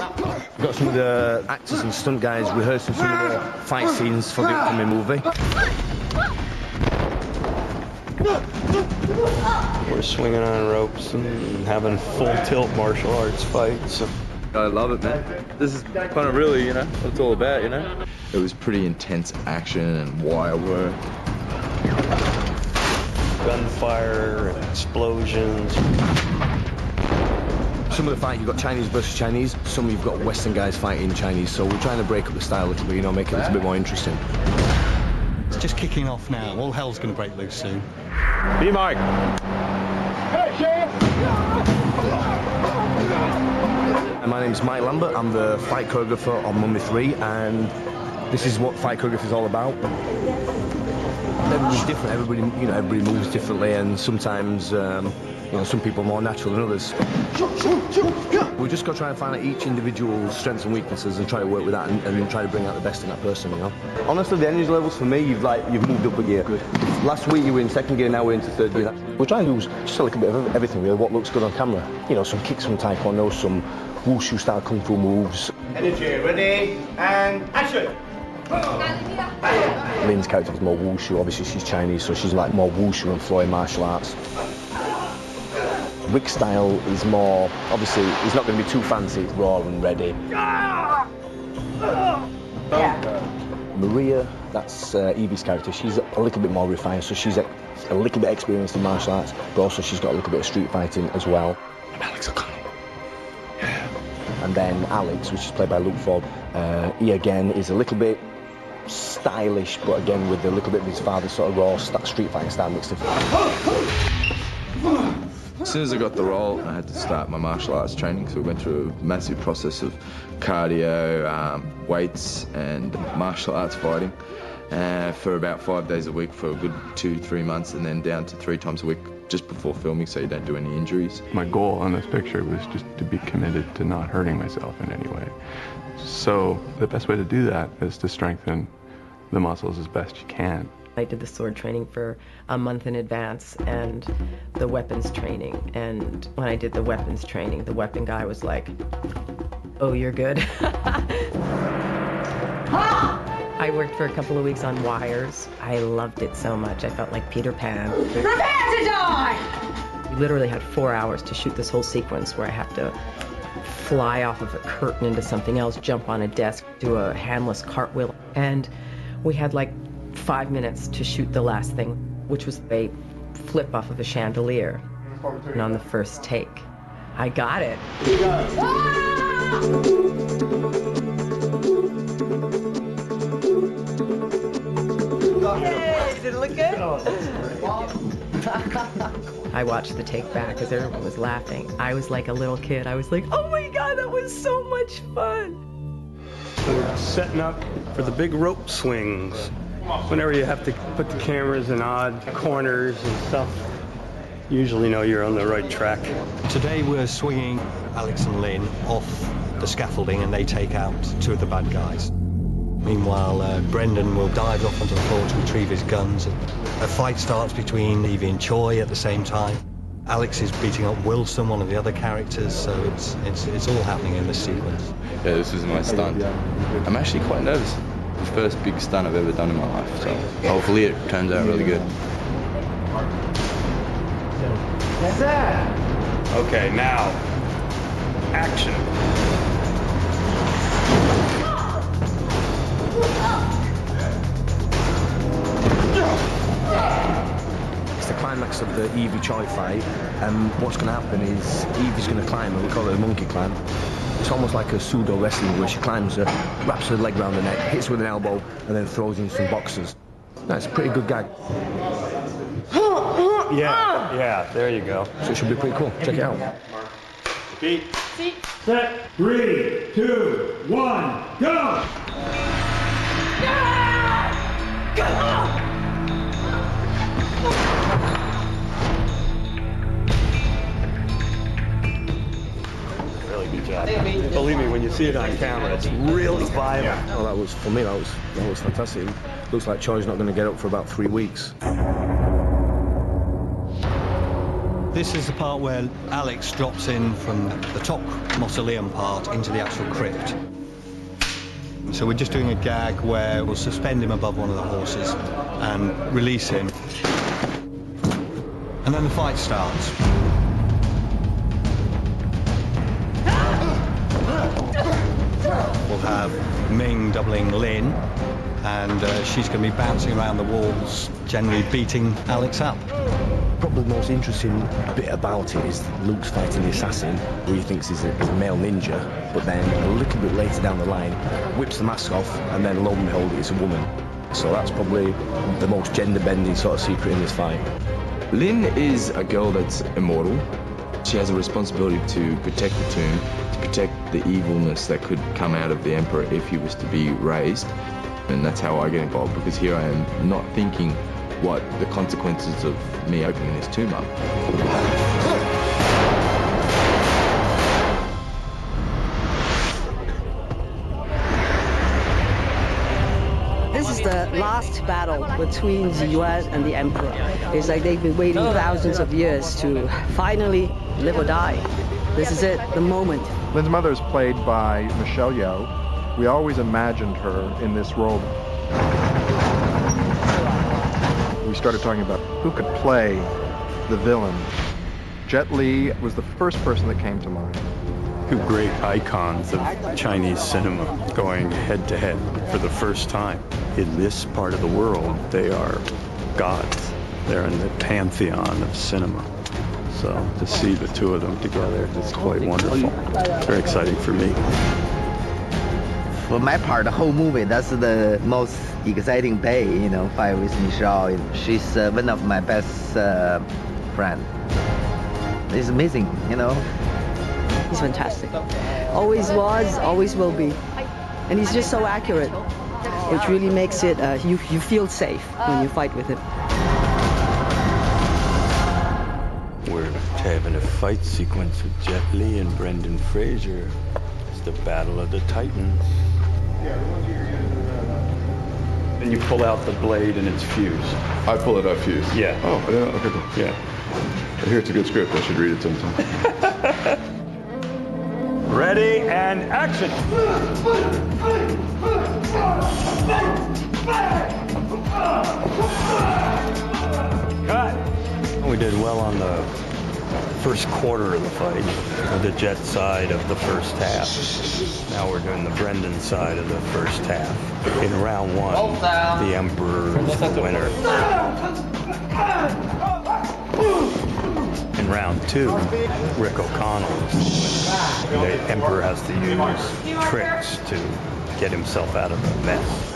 We've got some of the actors and stunt guys rehearsing some of the fight scenes for the upcoming movie. We're swinging on ropes and having full tilt martial arts fights. I love it, man. This is kind of really, you know, what it's all about, you know? It was pretty intense action and wire work. Gunfire, explosions. Some of the fight you've got Chinese versus Chinese, some you've got Western guys fighting Chinese, so we're trying to break up the style a little bit, you know, make it a little bit more interesting. It's just kicking off now. All hell's going to break loose soon. Be Mike. My name's Mike Lambert, I'm the fight choreographer on Mummy 3, and this is what fight choreography is all about. Everybody's different, everybody, you know, everybody moves differently, and sometimes, um, you know, some people are more natural than others. We just got to try and find out each individual's strengths and weaknesses and try to work with that and, and try to bring out the best in that person, you know. Honestly, the energy levels for me, you've like you've moved up a gear. Good. Last week you were in second gear, now we're into third gear. We're trying to do just a little bit of everything, really. What looks good on camera, you know, some kicks from taekwondo, some wushu style kung fu moves. Energy, ready, and action! Lin's character is more wushu. Obviously, she's Chinese, so she's like more wushu and flowing martial arts. Rick's style is more, obviously, he's not going to be too fancy, it's raw and ready. Maria, that's uh, Evie's character, she's a little bit more refined, so she's a, a little bit experienced in martial arts, but also she's got a little bit of street fighting as well. And Alex O'Connell. And then Alex, which is played by Luke Ford, uh, he again is a little bit stylish, but again with a little bit of his father's sort of raw st- street fighting style mixed in. As soon as I got the role, I had to start my martial arts training. So we went through a massive process of cardio, um, weights, and martial arts fighting uh, for about five days a week for a good two, three months, and then down to three times a week just before filming so you don't do any injuries. My goal on this picture was just to be committed to not hurting myself in any way. So the best way to do that is to strengthen the muscles as best you can. I did the sword training for a month in advance and the weapons training. And when I did the weapons training, the weapon guy was like, Oh, you're good. I worked for a couple of weeks on wires. I loved it so much. I felt like Peter Pan. Prepare to die! We literally had four hours to shoot this whole sequence where I have to fly off of a curtain into something else, jump on a desk, do a handless cartwheel. And we had like five minutes to shoot the last thing, which was a flip off of a chandelier. And on the first take, I got it. Hey, did it look good? I watched the take back as everyone was laughing. I was like a little kid. I was like, oh my god, that was so much fun. We're setting up for the big rope swings. Whenever you have to put the cameras in odd corners and stuff, usually know you're on the right track. Today we're swinging Alex and Lin off the scaffolding and they take out two of the bad guys. Meanwhile, uh, Brendan will dive off onto the floor to retrieve his guns. A fight starts between Evie and Choi at the same time. Alex is beating up Wilson, one of the other characters, so it's, it's, it's all happening in this sequence. Yeah, this is my stunt. I'm actually quite nervous. The first big stunt I've ever done in my life, so hopefully it turns out really good. That's that. Okay, now, action. It's the climax of the Evie Choi fight, and what's going to happen is Evie's going to climb, and we call it a monkey climb. It's almost like a pseudo wrestling where she climbs her, wraps her leg around the neck, hits with an elbow, and then throws in some boxes. That's a pretty good gag. Yeah, yeah, there you go. So it should be pretty cool. Check it out. Beat. Set. Three, two, one, go! Really good job. Believe me, when you see it on camera, it's really violent. Well, oh, that was for me. That was that was fantastic. Looks like Charlie's not going to get up for about three weeks. This is the part where Alex drops in from the top mausoleum part into the actual crypt. So we're just doing a gag where we'll suspend him above one of the horses and release him. And then the fight starts. We'll have Ming doubling Lin, and uh, she's going to be bouncing around the walls, generally beating Alex up. Probably the most interesting bit about it is Luke's fighting the assassin, who he thinks is a, is a male ninja, but then a little bit later down the line, whips the mask off, and then lo and behold, it's a woman. So that's probably the most gender-bending sort of secret in this fight. Lin is a girl that's immortal. She has a responsibility to protect the tomb, to protect the evilness that could come out of the Emperor if he was to be raised. And that's how I get involved, because here I am not thinking what the consequences of me opening this tomb up. This is the last battle between the Yuan and the Emperor. It's like they've been waiting thousands of years to finally live or die. This is it, the moment. Lin's mother is played by Michelle Yeoh. We always imagined her in this role. We started talking about who could play the villain. Jet Li was the first person that came to mind. Two great icons of Chinese cinema going head to head for the first time. In this part of the world, they are gods. They're in the pantheon of cinema. So to see the two of them together is quite wonderful. Very exciting for me. For my part, the whole movie, that's the most exciting day, you know, fight with Michelle. She's uh, one of my best uh, friend. It's amazing, you know. He's fantastic. Always was, always will be. And he's just so accurate, which really makes it, uh, you, you feel safe when you fight with him. We're having a fight sequence with Jet Li and Brendan Fraser. It's the Battle of the Titans. And you pull out the blade and it's fused. I pull it out fused. Yeah. Oh, yeah, okay. cool. Yeah. I hear it's a good script. I should read it sometime. Ready and action! Cut! We did well on the first quarter of the fight, the Jet side of the first half. Now we're doing the Brendan side of the first half. In round one, the Emperor is the winner. In round two, Rick O'Connell the Emperor has to use tricks to get himself out of the mess.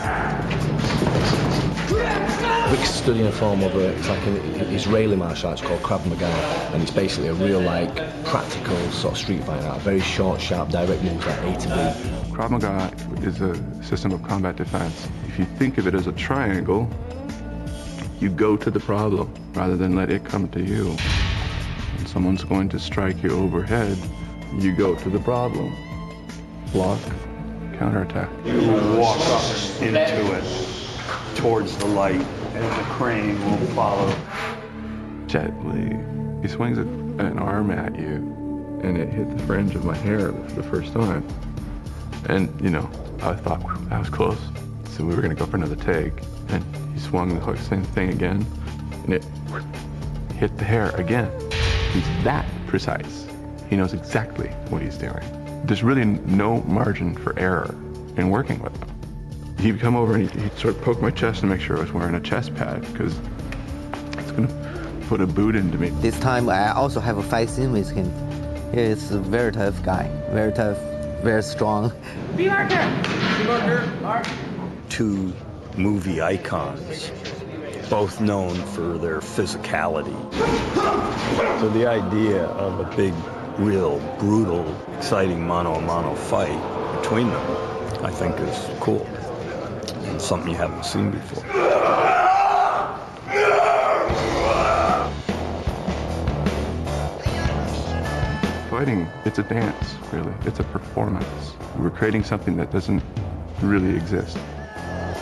Rick's studying a form of a, it's like an Israeli martial arts called Krav Maga, and it's basically a real, like, practical sort of street fighting art. Very short, sharp, direct moves like A to B. Krav Maga is a system of combat defense. If you think of it as a triangle, you go to the problem rather than let it come to you. Someone's going to strike you overhead, you go to the problem. Block, counterattack. You walk up into it towards the light, and the crane will follow. Gently, he swings an arm at you, and it hit the fringe of my hair for the first time. And, you know, I thought that was close. So we were going to go for another take. And he swung the hook, same thing again, and it hit the hair again. He's that precise. He knows exactly what he's doing. There's really no margin for error in working with him. He'd come over and he'd, he'd sort of poke my chest and make sure I was wearing a chest pad because it's going to put a boot into me. This time I also have a fight scene with him. He's a very tough guy, very tough, very strong. Be marker! Be marker! Mark! Two movie icons, both known for their physicality. So the idea of a big, real, brutal, exciting mano-a-mano fight between them, I think is cool and something you haven't seen before. Fighting, it's a dance, really. It's a performance. We're creating something that doesn't really exist.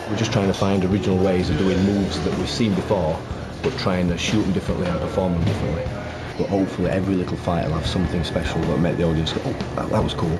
We're just trying to find original ways of doing moves that we've seen before, but trying to shoot them differently and perform them differently. but hopefully every little fight will have something special that make the audience go, oh, that, that was cool.